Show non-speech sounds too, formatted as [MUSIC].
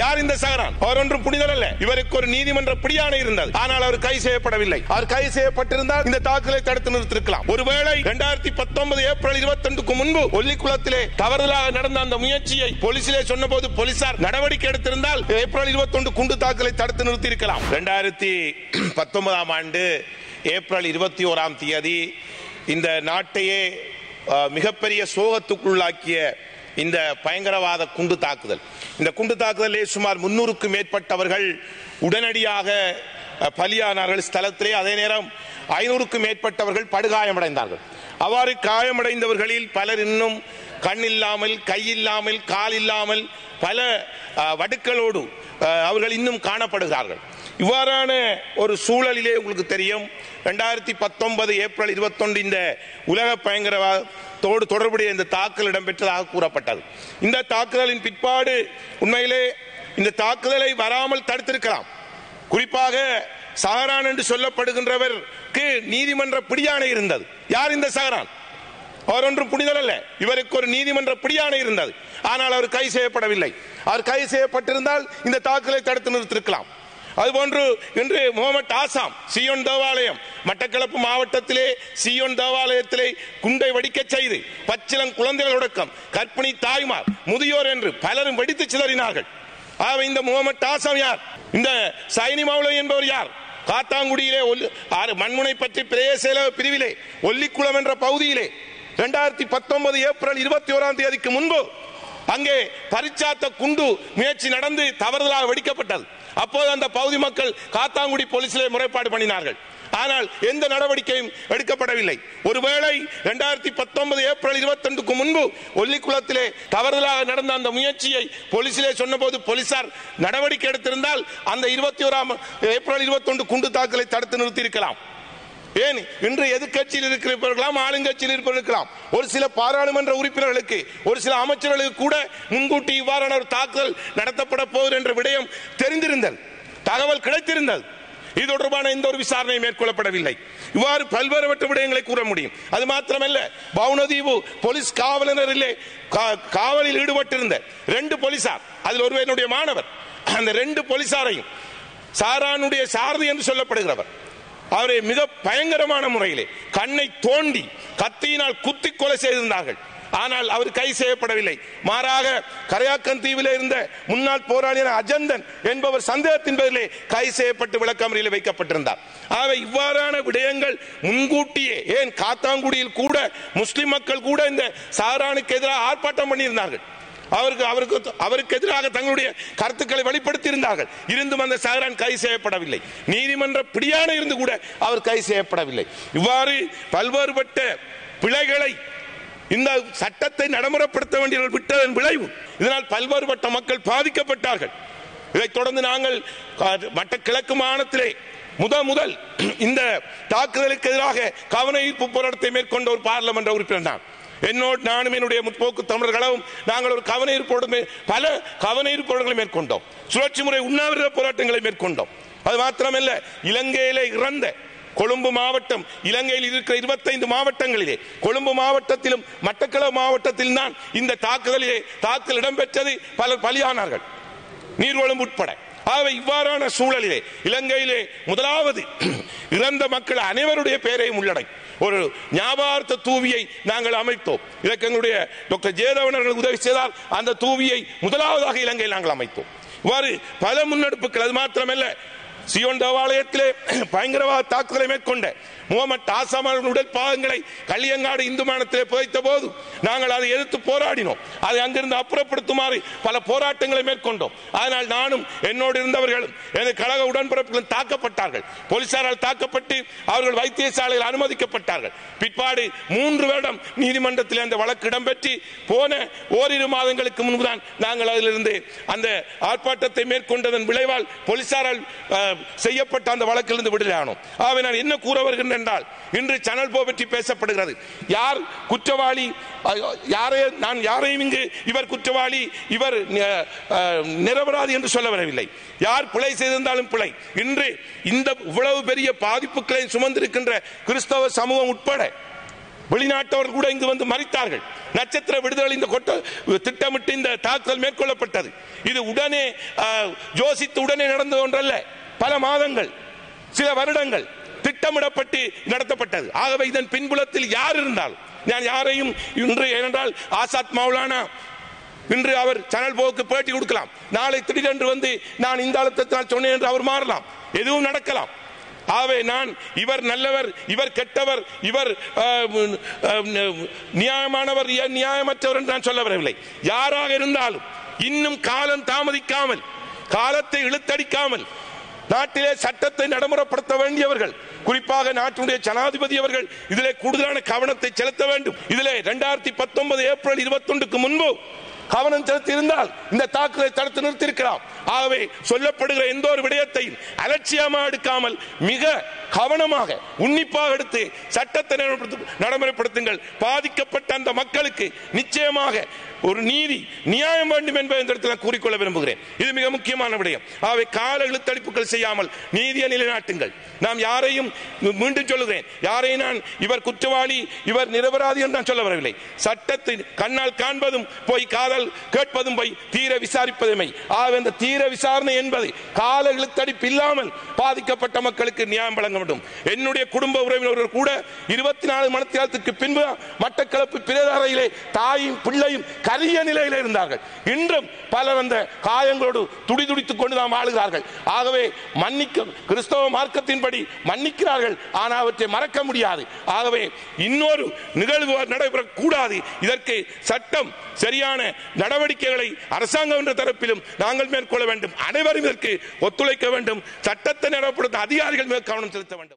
யார் இந்த சகரான்? அவர் ஒன்றும் புனிதர் அல்ல. இவருக்கு ஒரு நீதிமன்ற பிடியாணை இருந்தது. ஆனால் அவர் கைது செய்யப்படவில்லை. அவர் கைது செய்யப்பட்டிருந்தால் இந்த தாக்குதலை தடுத்து நிறுத்திருக்கலாம். ஒருவேளை இரண்டாயிரத்தி பத்தொன்பது ஏப்ரல் இருபத்தி ரெண்டுக்கு முன்பு ஒல்லிக்குளத்திலே தவறுதலாக நடந்த அந்த முயற்சியை போலீசிலே சொன்னபோது போலீசார் நடவடிக்கை எடுத்திருந்தால் ஏப்ரல் இருபத்தி ஒன்று குண்டு தாக்குதலை தடுத்து நிறுத்தி இருக்கலாம் இரண்டாயிரத்தி பத்தொன்பதாம் ஆண்டு ஏப்ரல் இருபத்தி ஓராம் தேதி இந்த நாட்டையே மிகப்பெரிய சோகத்துக்குள்ளாக்கிய இந்த பயங்கரவாத குண்டு தாக்குதல். இந்த குண்டு தாக்குதலே சுமார் முன்னூறுக்கும் மேற்பட்டவர்கள் உடனடியாக பலியானார்கள் ஸ்தலத்திலே. அதே நேரம் ஐநூறுக்கும் மேற்பட்டவர்கள் படுகாயமடைந்தார்கள். அவ்வாறு காயமடைந்தவர்களில் பலர் இன்னும் கண் இல்லாமல் கை இல்லாமல் கால் இல்லாமல் பல வடுக்களோடு அவர்கள் இன்னும் காணப்படுகிறார்கள். இவ்வாறான ஒரு சூழலிலே உங்களுக்கு தெரியும். ரெண்டாயிரத்தி பத்தொன்பது ஏப்ரல் இருபத்தொன்று இந்த உலக தோடு தொடர்புடைய இந்த தாக்குதல் இடம்பெற்றதாக கூறப்பட்டது. இந்த தாக்குதலின் பிற்பாடு உண்மையிலே இந்த தாக்குதலை வராமல் தடுத்திருக்கலாம். குறிப்பாக சஹரான் என்று சொல்லப்படுகின்றவருக்கு நீதிமன்ற பிடியாணை இருந்தது. யார் இந்த சஹரான்? அவர் ஒன்றும் புனிதர் அல்ல. இவருக்கு ஒரு நீதிமன்ற பிடியாணை இருந்தது. ஆனால் அவர் கைது செய்யப்படவில்லை. அவர் கைது செய்யப்பட்டிருந்தால் இந்த தாக்குதலை தடுத்து நிறுத்திருக்கலாம். அதுபோன்று இன்று முகமட் ஆசாம் சியோன் தேவாலயம் மட்டக்களப்பு மாவட்டத்திலே சியோன் தேவாலயத்திலே குண்டை வடிக்கச் செய்து பச்சிலம் குழந்தைகள் உடக்கம் கற்பிணி தாய்மார் முதியோர் என்று பலரும் வெடித்து சிதறினார்கள். ஆக இந்த முகமட் ஆசாம் யார்? இந்த சைனி மௌலை என்பவர் யார்? காத்தாங்குடியிலே ஆறு மண்முனை பற்றி பிரேசேல பிரிவிலே ஒல்லிக்குளம் என்ற பகுதியிலே இரண்டாயிரத்தி பத்தொன்பது ஏப்ரல் இருபத்தி ஓராம் தேதிக்கு முன்பு அங்கே பரிச்சாத்த குண்டு முயற்சி நடந்து தவறுதலாக வெடிக்கப்பட்டது. அப்போது அந்த பகுதி மக்கள் காத்தாங்குடி போலீசிலே முறைப்பாடு பண்ணினார்கள். ஆனால் எந்த நடவடிக்கையும் எடுக்கப்படவில்லை. ஒருவேளை இரண்டாயிரத்தி பத்தொன்பது ஏப்ரல் இருபத்தி ரெண்டுக்கு முன்பு ஒல்லிக்குளத்திலே தவறுதலாக நடந்த அந்த முயற்சியை போலீசிலே சொன்னபோது போலீசார் நடவடிக்கை எடுத்திருந்தால் அந்த இருபத்தி ஓராம் ஏப்ரல் இருபத்தி குண்டு தாக்கலை தடுத்து நிறுத்தியிருக்கலாம். ஏன் இன்று எதிர்கட்சியில் இருக்கிறவர்களாம் ஆளுங்கட்சியில் இருப்பவர்களாம் ஒரு சில பாராளுமன்ற உறுப்பினர்களுக்கு ஒரு சில அமைச்சர்களுக்கு கூட முன்கூட்டி இவ்வாறான ஒரு தாக்குதல் நடத்தப்பட போகுது என்ற விடயம் தெரிந்திருந்தல் தகவல் கிடைத்திருந்தது இது தொடர்பான எந்த ஒரு விசாரணை மேற்கொள்ளப்படவில்லை. இவ்வாறு பல்வேறுபட்ட விடயங்களை கூற முடியும். அது மாத்திரமல்ல பவுனதீவு போலீஸ் காவலரிலே கா- காவலில் ஈடுபட்டிருந்த ரெண்டு போலீசார் அதில் ஒருவர் என்னுடைய மாணவர். அந்த ரெண்டு போலீசாரையும் சாரானுடைய சாரதி என்று சொல்லப்படுகிறவர். அவரை மிக பயங்கரமான முறையிலே கண்ணை தோண்டி கத்தியினால் குத்தி கொலை செய்திருந்தார்கள். ஆனால் அவர் கை செய்யப்படவில்லை. மாறாக கரையாக்கன் தீவிலே இருந்த முன்னாள் போராளியான அஜந்தன் என்பவர் சந்தேகத்தின் பேரிலே கை செய்யப்பட்டு விளக்கமறியில் வைக்கப்பட்டிருந்தார். ஆக இவ்வாறான விடயங்கள் முன்கூட்டியே ஏன் காத்தாங்குடியில் கூட முஸ்லிம் மக்கள் கூட இந்த சாரானுக்கு எதிராக ஆர்ப்பாட்டம் பண்ணியிருந்தார்கள். அவருக்கு அவருக்கு அவருக்கு எதிராக தங்களுடைய கருத்துக்களை வெளிப்படுத்தி இருந்தார்கள் இருந்தும் அந்த சஹரான் கைது செய்யப்படவில்லை. நீதிமன்ற பிடியான இருந்து கூட அவர் கைது செய்யப்படவில்லை. இவ்வாறு பல்வேறுபட்ட பிழைகளை இந்த சட்டத்தை நடைமுறைப்படுத்த வேண்டியவர்கள் விட்டதன் விளைவு. இதனால் பல்வேறுபட்ட மக்கள் பாதிக்கப்பட்டார்கள். இதைத் தொடர்ந்து நாங்கள் கா- கிழக்கு மாநிலத்திலே முத முதல் இந்த தாக்குதலுக்கு எதிராக கவன ஈர்ப்பு போராட்டத்தை மேற்கொண்ட ஒரு பாராளுமன்ற உறுப்பினர் தான். என்னோடு நானும் என்னுடைய முற்போக்கு தமிழர்களும் நாங்கள் ஒரு கவன ஈர்ப்போடு பல கவன ஈர்ப்போடுகளை மேற்கொண்டோம். சுழற்சி முறை உண்ணாவிரத போராட்டங்களை மேற்கொண்டோம். அது மாத்திரமல்ல இலங்கையிலே இறந்த கொழும்பு மாவட்டம் இலங்கையில் இருக்கிற இருபத்தைந்து மாவட்டங்களிலே கொழும்பு மாவட்டத்திலும் மட்டக்களவு மாவட்டத்தில் தான் இந்த தாக்குதலிலே தாக்குதல் இடம்பெற்றது பலர் பலியானார்கள். நீர்வளம் உட்பட. ஆகவே இவ்வாறான சூழலிலே இலங்கையிலே முதலாவது [CLEARS THROAT] இறந்த மக்கள் அனைவருடைய பெயரையும் உள்ளடக்கி ஒரு ஞாபகார்த்த தூவியை நாங்கள் அமைத்தோம். இதற்கு எங்களுடைய டாக்டர் ஜேதவனர்கள் உதவி செய்தால் அந்த தூவியை முதலாவதாக இலங்கையில் நாங்கள் அமைத்தோம். இவ்வாறு பல முன்னெடுப்புகள் அது மாத்திரமல்ல சியோன் தேவாலயத்திலே பயங்கரவாத தாக்குதலை மேற்கொண்ட முகமது ஆசாமர்கள் உடல் பாகங்களை கள்ளியங்காடு இந்து மானத்திலே புதைத்த போது நாங்கள் அதை எதிர்த்து போராடினோம். அதை அங்கிருந்து அப்புறப்படுத்துமாறு பல போராட்டங்களை மேற்கொண்டோம். அதனால் நானும் என்னோடு இருந்தவர்களும் எனது கழக உடன்பிறப்புகளும் தாக்கப்பட்டார்கள். போலீசாரால் தாக்கப்பட்டு அவர்கள் வைத்தியசாலையில் அனுமதிக்கப்பட்டார்கள். பிற்பாடு மூன்று வருடம் நீதிமன்றத்தில் அந்த வழக்கு இடம்பெற்று போன ஓரிரு மாதங்களுக்கு முன்புதான் நாங்கள் அதிலிருந்து அந்த ஆர்ப்பாட்டத்தை மேற்கொண்டதன் விளைவால் போலீசாரால் செய்யப்பட்ட அந்த வழக்கிலிருந்து விடுதலையானோம் ஆகவே நான் என்ன கூற வருகின்றேன் என்றால் இன்று சனல் போ பற்றி பேசப்படுகிறது. யார் குற்றவாளி? யாரே நான் யாரையும் இங்கு இவர் குற்றவாளி இவர் அஹ், நிரபராதி என்று சொல்ல வரவில்லை. யார் பிழை செய்திருந்தாலும் பிழை. இன்று இந்த இவ்வளவு பெரிய பாதிப்புகளை சுமந்திருக்கின்ற கிறிஸ்தவ சமூகம் உட்பட வெளிநாட்டவர்கள் கூட இங்கு வந்து மறித்தார்கள். நட்சத்திர விடுதலை இந்த கொட்ட திட்டமிட்டு இந்த தாக்குதல் மேற்கொள்ளப்பட்டது. இது உடனே ஆஹ், யோசித்து உடனே நடந்த ஒன்றல்ல. பல மாதங்கள் சில வருடங்கள் திட்டமிடப்பட்டு நடத்தப்பட்டது. ஆகவே இதன் பின்புலத்தில் யார் இருந்தால் நான் யாரையும் இன்று ஏனென்றால் ஆசாத் மௌலானா இன்று அவர் சனல் போக்கு பேட்டி கொடுக்கலாம். நாளை திடீரென்று வந்து நான் இந்த அழுத்தத்தினால் சொன்னேன் என்று அவர் மாறலாம். எதுவும் நடக்கலாம். ஆகவே நான் இவர் நல்லவர் இவர் கெட்டவர் இவர் ஆஹ், நியாயமானவர் ஏன் நியாயமற்றவர் என்று நான் சொல்ல வரவில்லை. யாராக இருந்தாலும் இன்னும் காலம் தாமதிக்காமல் காலத்தை இழுத்தடிக்காமல் நாட்டிலே சட்டத்தை நடைமுறைப்படுத்த வேண்டியவர்கள் குறிப்பாக நாட்டினுடைய ஜனாதிபதி அவர்கள் இதிலே கூடுதலான கவனத்தை செலுத்த வேண்டும். இதிலே இரண்டாயிரத்தி பத்தொன்பது ஏப்ரல் இருபத்தொன்றுக்கு முன்பு கவனம் செலுத்தி இருந்தால் இந்த தாக்குதலை தடுத்து நிறுத்தியிருக்கலாம். ஆகவே சொல்லப்படுகிற எந்த ஒரு விடயத்தையும் அலட்சியமாக எடுக்காமல் மிக கவனமாக உன்னிப்பாக எடுத்து சட்டத்தை நடைமுறைப்படுத்துங்கள். பாதிக்கப்பட்ட அந்த மக்களுக்கு நிச்சயமாக ஒரு நீதி நியாயம் வேண்டும் என்பதை இந்த இடத்துல கூறிக்கொள்ள விரும்புகிறேன். இது மிக முக்கியமான விடயம். ஆகவே கால இழுத்தடிப்புகள் செய்யாமல் நீதியை நிலைநாட்டுங்கள். நாம் யாரையும் மீண்டும் சொல்லுகிறேன். யாரையும் நான் இவர் குற்றவாளி இவர் நிரபராதி என்று நான் சொல்ல வரவில்லை. சட்டத்தை கண்ணால் காண்பதும் போய் காதல் கேட்பதும் போய் தீர விசாரிப்பதுமை. ஆகவே அந்த தீர விசாரணை என்பது கால இழுத்தடிப்பு இல்லாமல் பாதிக்கப்பட்ட மக்களுக்கு நியாயம் வழங்க வேண்டும். என்னுடைய குடும்ப உறவினர்கள் கூட இருபத்தி நாலு மணித்தியாலத்துக்கு பின்பு மட்டக்களப்பு பிரேதாரையிலே தாயும் பிள்ளையும் கரிய நிலையில் இருந்தார்கள். இன்றும் பலர் அந்த காயங்களோடு துடிதுடித்துக் கொண்டு நாம் வாழுகிறார்கள். ஆகவே மன்னிக்க கிறிஸ்தவ மார்க்கத்தின்படி மன்னிக்கிறார்கள். ஆனால் அவற்றை மறக்க முடியாது. ஆகவே இன்னொரு நிகழ்வு நடைபெறக்கூடாது இதற்கு சட்டம் சரியான நடவடிக்கைகளை அரசாங்கம் என்ற தரப்பிலும் நாங்கள் மேற்கொள்ள வேண்டும். அனைவரும் இதற்கு ஒத்துழைக்க வேண்டும். சட்டத்தை நடப்படுத்த அதிகாரிகள் மேல் கவனம் செலுத்த வேண்டும்